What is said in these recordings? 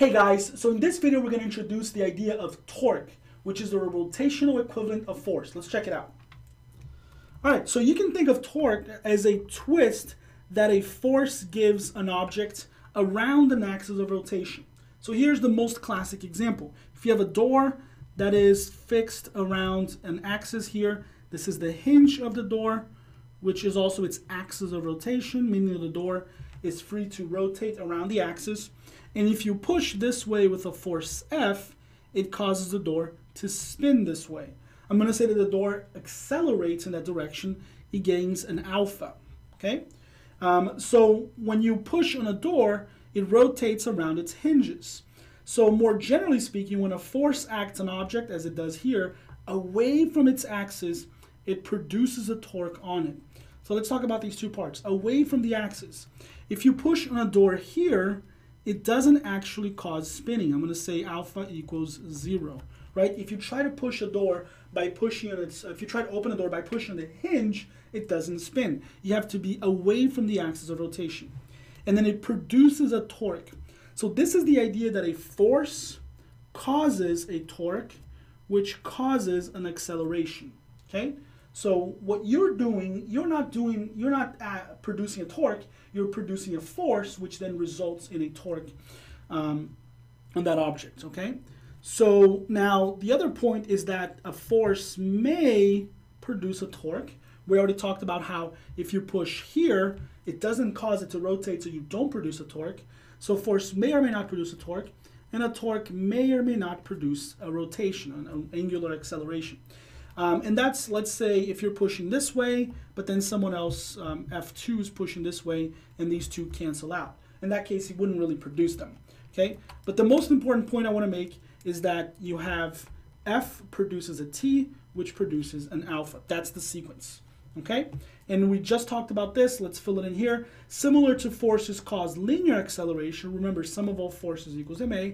Hey guys, so in this video we're going to introduce the idea of torque, which is the rotational equivalent of force. Let's check it out. Alright, so you can think of torque as a twist that a force gives an object around an axis of rotation. So here's the most classic example. If you have a door that is fixed around an axis here, this is the hinge of the door, which is also its axis of rotation, meaning the door is free to rotate around the axis. And if you push this way with a force F, it causes the door to spin this way. I'm going to say that the door accelerates in that direction. It gains an alpha. Okay. Um, so when you push on a door, it rotates around its hinges. So more generally speaking, when a force acts on an object, as it does here, away from its axis, it produces a torque on it. So let's talk about these two parts. Away from the axis. If you push on a door here, it doesn't actually cause spinning. I'm going to say alpha equals zero, right? If you try to push a door by pushing on its, if you try to open a door by pushing on the hinge, it doesn't spin. You have to be away from the axis of rotation. And then it produces a torque. So this is the idea that a force causes a torque, which causes an acceleration, okay? So what you're doing, you're not doing, you're not uh, producing a torque, you're producing a force, which then results in a torque um, on that object, okay? So now the other point is that a force may produce a torque. We already talked about how if you push here, it doesn't cause it to rotate, so you don't produce a torque. So force may or may not produce a torque, and a torque may or may not produce a rotation, an angular acceleration. Um, and that's, let's say, if you're pushing this way, but then someone else, um, F2 is pushing this way, and these two cancel out. In that case, you wouldn't really produce them. Okay, but the most important point I want to make is that you have F produces a T, which produces an alpha. That's the sequence. Okay, and we just talked about this. Let's fill it in here. Similar to forces cause linear acceleration. Remember, sum of all forces equals ma.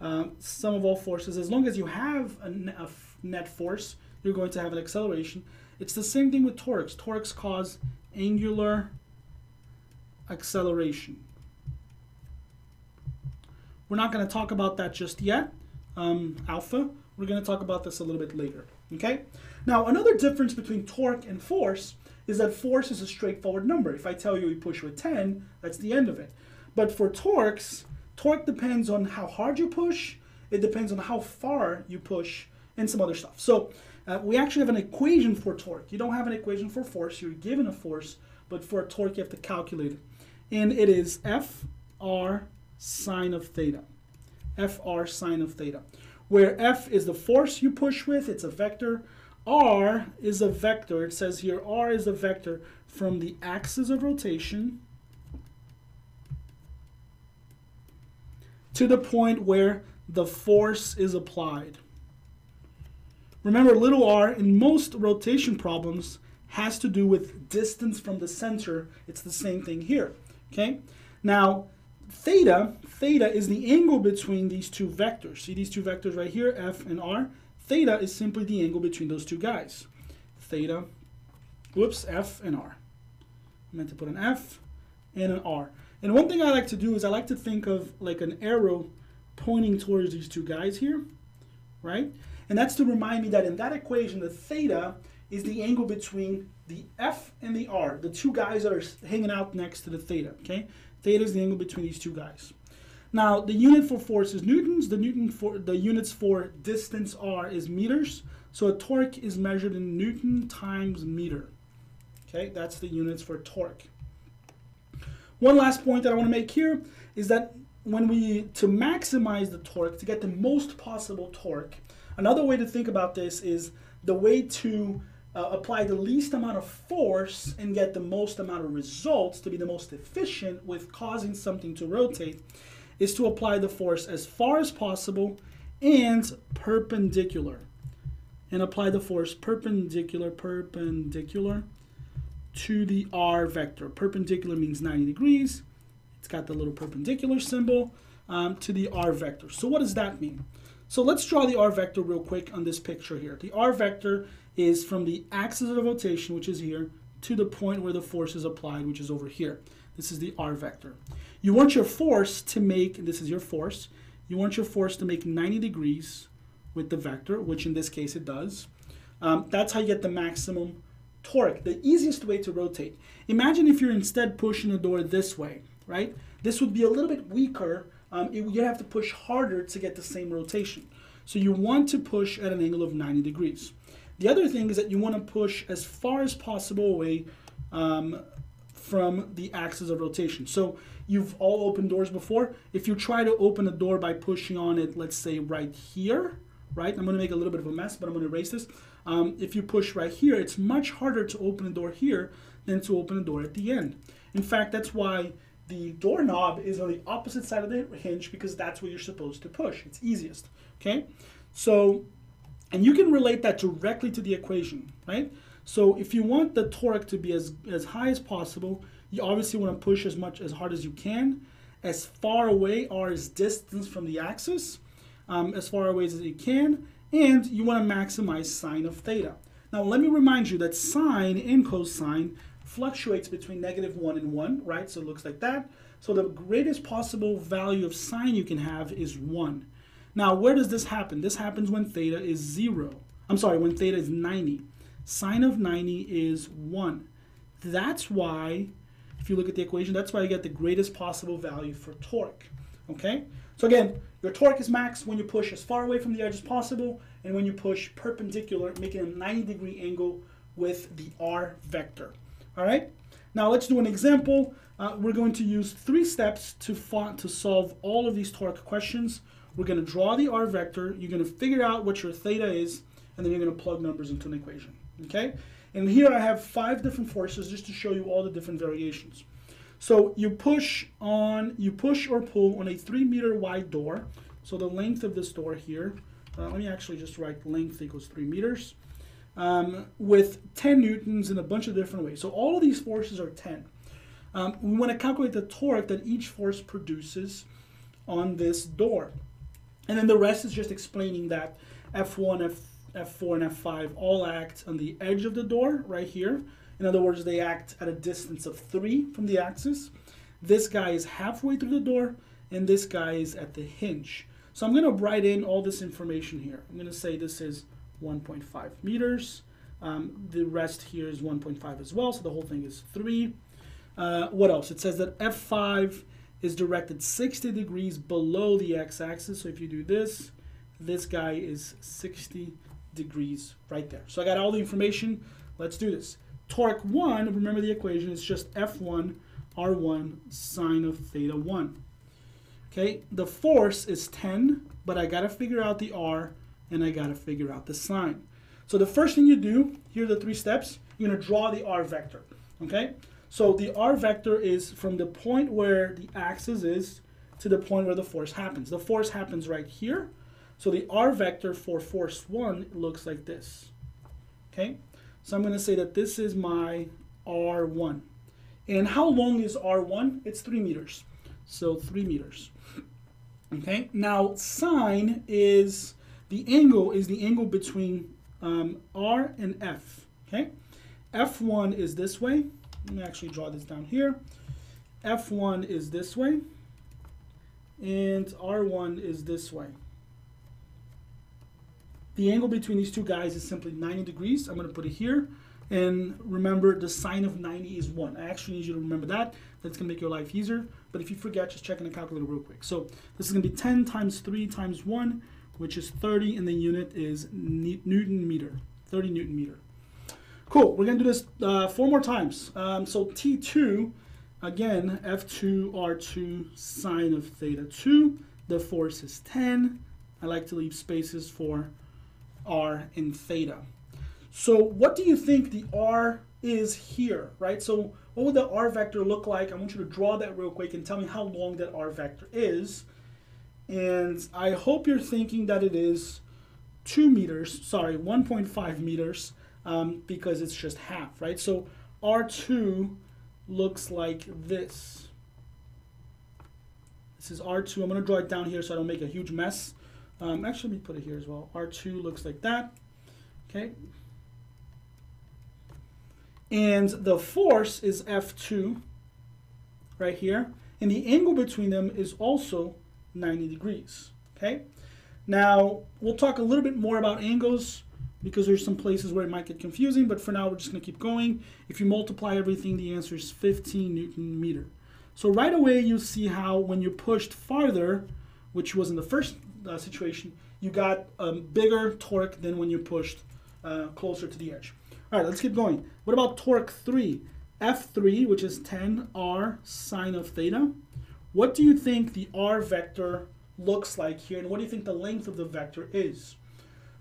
Uh, sum of all forces, as long as you have a, a net force, you're going to have an acceleration. It's the same thing with torques. Torques cause angular acceleration. We're not going to talk about that just yet, um, alpha. We're going to talk about this a little bit later. Okay. Now, another difference between torque and force is that force is a straightforward number. If I tell you you push with 10, that's the end of it. But for torques, torque depends on how hard you push, it depends on how far you push, and some other stuff. So uh, we actually have an equation for torque. You don't have an equation for force, you're given a force, but for a torque you have to calculate it. And it is Fr sine of theta. Fr sine of theta. Where F is the force you push with, it's a vector. R is a vector, it says here R is a vector from the axis of rotation to the point where the force is applied. Remember, little r in most rotation problems has to do with distance from the center. It's the same thing here, okay? Now, theta, theta is the angle between these two vectors. See these two vectors right here, f and r? Theta is simply the angle between those two guys. Theta, whoops, f and r. I meant to put an f and an r. And one thing I like to do is I like to think of like an arrow pointing towards these two guys here, right? And that's to remind me that in that equation, the theta is the angle between the F and the R, the two guys that are hanging out next to the theta, okay? Theta is the angle between these two guys. Now, the unit for force is newtons. The newton for the units for distance R is meters. So a torque is measured in newton times meter. Okay, that's the units for torque. One last point that I want to make here is that when we, to maximize the torque, to get the most possible torque, Another way to think about this is the way to uh, apply the least amount of force and get the most amount of results to be the most efficient with causing something to rotate is to apply the force as far as possible and perpendicular. And apply the force perpendicular, perpendicular to the r vector. Perpendicular means 90 degrees. It's got the little perpendicular symbol um, to the r vector. So what does that mean? So let's draw the r vector real quick on this picture here. The r vector is from the axis of rotation, which is here, to the point where the force is applied, which is over here. This is the r vector. You want your force to make, this is your force, you want your force to make 90 degrees with the vector, which in this case it does. Um, that's how you get the maximum torque, the easiest way to rotate. Imagine if you're instead pushing the door this way, right? This would be a little bit weaker. Um, it, you have to push harder to get the same rotation. So you want to push at an angle of 90 degrees. The other thing is that you want to push as far as possible away um, from the axis of rotation. So you've all opened doors before. If you try to open a door by pushing on it, let's say right here, right? I'm going to make a little bit of a mess, but I'm going to erase this. Um, if you push right here, it's much harder to open a door here than to open a door at the end. In fact, that's why the doorknob is on the opposite side of the hinge because that's where you're supposed to push. It's easiest, okay? So, and you can relate that directly to the equation, right? So if you want the torque to be as, as high as possible, you obviously want to push as much as hard as you can. As far away or as distance from the axis, um, as far away as you can, and you want to maximize sine of theta. Now let me remind you that sine and cosine fluctuates between negative 1 and 1, right? So it looks like that. So the greatest possible value of sine you can have is 1. Now where does this happen? This happens when theta is 0. I'm sorry, when theta is 90. Sine of 90 is 1. That's why, if you look at the equation, that's why you get the greatest possible value for torque. Okay? So again, your torque is max when you push as far away from the edge as possible and when you push perpendicular, making a 90 degree angle with the R vector. All right? Now let's do an example. Uh, we're going to use three steps to, to solve all of these torque questions. We're going to draw the R vector. You're going to figure out what your theta is, and then you're going to plug numbers into an equation. Okay? And here I have five different forces just to show you all the different variations. So you push on, you push or pull on a three meter wide door. So the length of this door here, uh, let me actually just write length equals three meters, um, with 10 newtons in a bunch of different ways. So all of these forces are 10. Um, we want to calculate the torque that each force produces on this door. And then the rest is just explaining that F1, F F4 and F5 all act on the edge of the door right here. In other words, they act at a distance of 3 from the axis. This guy is halfway through the door, and this guy is at the hinge. So I'm going to write in all this information here. I'm going to say this is 1.5 meters. Um, the rest here is 1.5 as well, so the whole thing is 3. Uh, what else? It says that F5 is directed 60 degrees below the x-axis. So if you do this, this guy is 60 degrees right there. So I got all the information. Let's do this. Torque 1, remember the equation, is just F1 R1 sine of theta 1. Okay, the force is 10, but I got to figure out the R and I got to figure out the sine. So the first thing you do, here are the three steps, you're to draw the R vector. Okay, so the R vector is from the point where the axis is to the point where the force happens. The force happens right here. So the R vector for force 1 looks like this. Okay, so I'm to say that this is my R1. And how long is R1? It's 3 meters. So 3 meters. Okay, now sine is the angle is the angle between um, R and F. Okay, F1 is this way. Let me actually draw this down here. F1 is this way, and R1 is this way. The angle between these two guys is simply 90 degrees. I'm going to put it here. And remember, the sine of 90 is 1. I actually need you to remember that. That's going to make your life easier. But if you forget, just check in the calculator real quick. So this is going to be 10 times 3 times 1, which is 30, and the unit is Newton meter. 30 Newton meter. Cool. We're to do this uh, four more times. Um, so T2, again, F2, R2, sine of theta 2. The force is 10. I like to leave spaces for r, and theta. So what do you think the r is here, right? So what would the r vector look like? I want you to draw that real quick and tell me how long that r vector is. And I hope you're thinking that it is 2 meters, sorry, 1.5 meters, um, because it's just half, right? So R2 looks like this. This is R2. I'm going to draw it down here so I don't make a huge mess. Um, actually, let me put it here as well. R2 looks like that. Okay. And the force is F2 right here. And the angle between them is also 90 degrees. Okay. Now we'll talk a little bit more about angles because there's some places where it might get confusing, but for now we're just going to keep going. If you multiply everything, the answer is 15 newton meter. So right away you see how when you pushed farther, which was in the first uh, situation, you got a bigger torque than when you pushed uh, closer to the edge. All right, let's keep going. What about torque 3? F3, which is 10 r sine of theta. What do you think the r vector looks like here, and what do you think the length of the vector is?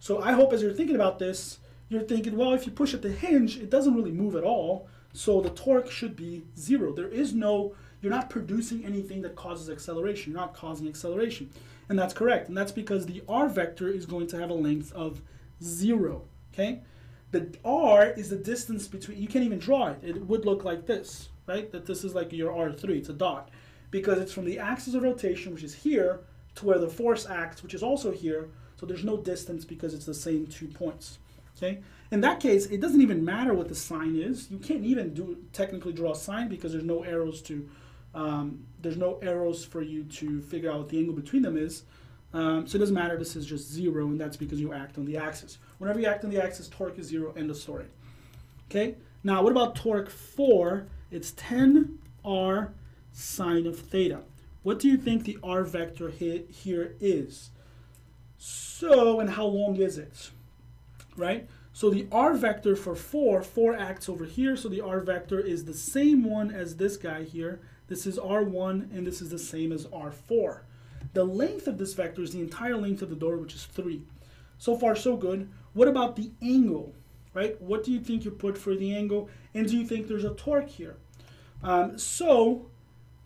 So I hope as you're thinking about this, you're thinking, well, if you push at the hinge, it doesn't really move at all, so the torque should be zero. There is no, you're not producing anything that causes acceleration. You're not causing acceleration. And that's correct. And that's because the r vector is going to have a length of zero, okay? The r is the distance between, you can't even draw it. It would look like this, right? That this is like your r3, it's a dot. Because it's from the axis of rotation, which is here, to where the force acts, which is also here, so there's no distance because it's the same two points. Okay. In that case, it doesn't even matter what the sine is. You can't even do technically draw a sign because there's no arrows to um, there's no arrows for you to figure out what the angle between them is. Um, so it doesn't matter. This is just zero, and that's because you act on the axis. Whenever you act on the axis, torque is zero. End of story. Okay. Now, what about torque four? It's 10 r sine of theta. What do you think the r vector here is? So, and how long is it? Right? So the r vector for 4, 4 acts over here, so the r vector is the same one as this guy here. This is r1, and this is the same as r4. The length of this vector is the entire length of the door, which is 3. So far, so good. What about the angle? Right? What do you think you put for the angle? And do you think there's a torque here? Um, so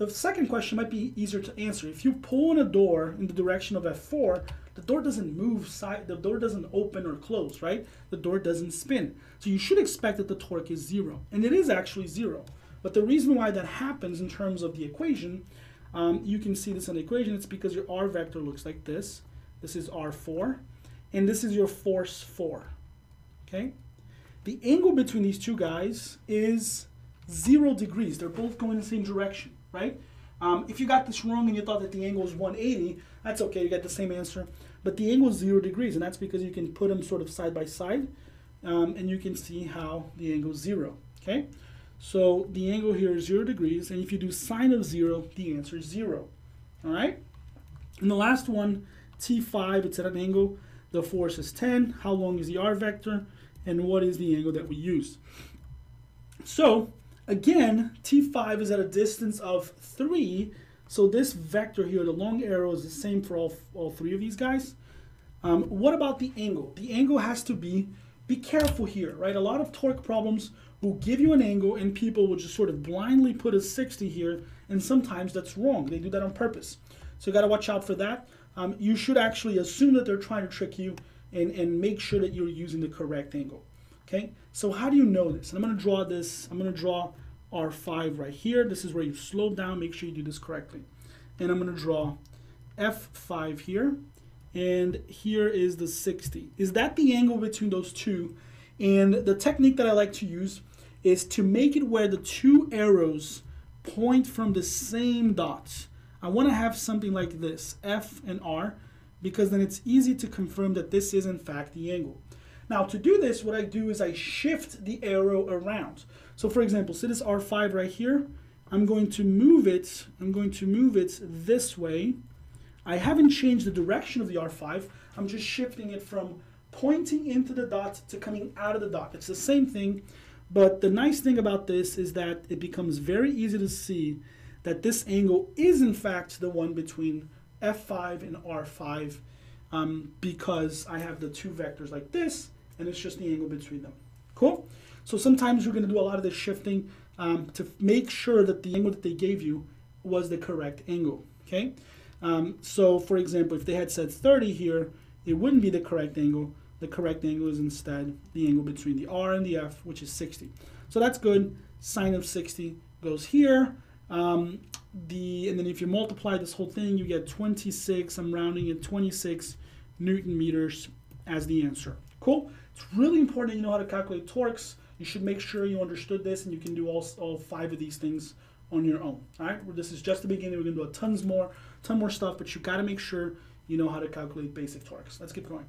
the second question might be easier to answer. If you pull on a door in the direction of F4, the door doesn't move side, the door doesn't open or close, right? The door doesn't spin. So you should expect that the torque is zero. And it is actually zero. But the reason why that happens in terms of the equation, um, you can see this in the equation, it's because your R vector looks like this. This is R4, and this is your force 4, okay? The angle between these two guys is zero degrees. They're both going in the same direction, right? Um, if you got this wrong and you thought that the angle is 180, that's okay, you get the same answer. But the angle is zero degrees, and that's because you can put them sort of side by side, um, and you can see how the angle is zero, okay? So the angle here is zero degrees, and if you do sine of zero, the answer is zero, all right? And the last one, T5, it's at an angle, the force is 10, how long is the R vector, and what is the angle that we use? So Again, T5 is at a distance of 3, so this vector here, the long arrow, is the same for all, all three of these guys. Um, what about the angle? The angle has to be, be careful here, right? A lot of torque problems will give you an angle and people will just sort of blindly put a 60 here, and sometimes that's wrong. They do that on purpose. So you got to watch out for that. Um, you should actually assume that they're trying to trick you and, and make sure that you're using the correct angle. Okay, so how do you know this? And I'm going to draw this. I'm going to draw R5 right here. This is where you slow down. Make sure you do this correctly. And I'm going to draw F5 here. And here is the 60. Is that the angle between those two? And the technique that I like to use is to make it where the two arrows point from the same dots. I want to have something like this, F and R, because then it's easy to confirm that this is in fact the angle. Now to do this, what I do is I shift the arrow around. So for example, see this R5 right here? I'm going to move it, I'm going to move it this way. I haven't changed the direction of the R5, I'm just shifting it from pointing into the dot to coming out of the dot. It's the same thing, but the nice thing about this is that it becomes very easy to see that this angle is in fact the one between F5 and R5 um, because I have the two vectors like this and it's just the angle between them. Cool? So sometimes you're going to do a lot of this shifting um, to make sure that the angle that they gave you was the correct angle. Okay? Um, so for example, if they had said 30 here, it wouldn't be the correct angle. The correct angle is instead the angle between the R and the F, which is 60. So that's good. Sine of 60 goes here. Um, the And then if you multiply this whole thing, you get 26, I'm rounding it, 26 Newton meters as the answer. Cool? It's really important you know how to calculate torques. You should make sure you understood this and you can do all, all five of these things on your own. All right, well, this is just the beginning. We're gonna do a tons more, ton more stuff, but you gotta make sure you know how to calculate basic torques. Let's keep going.